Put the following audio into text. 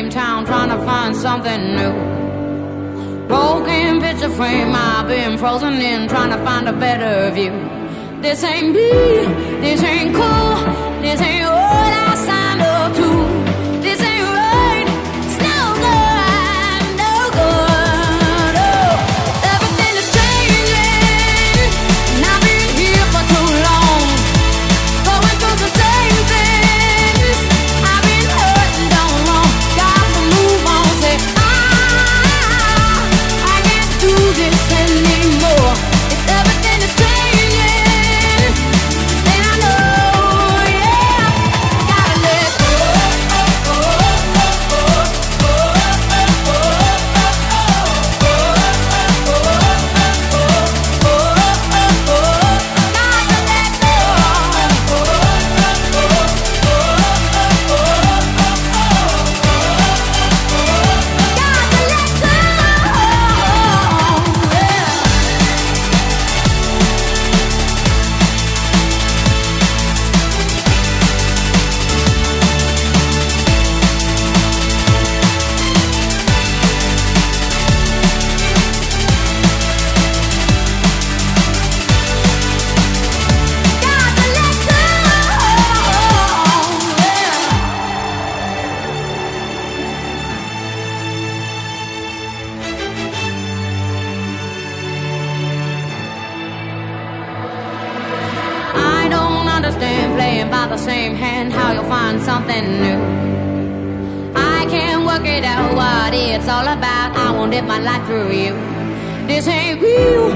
same town trying to find something new. Broken picture frame, I've been frozen in trying to find a better view. This ain't me, this ain't cool, this ain't what the same hand how you'll find something new. I can't work it out what it's all about. I won't live my life through you. This ain't real,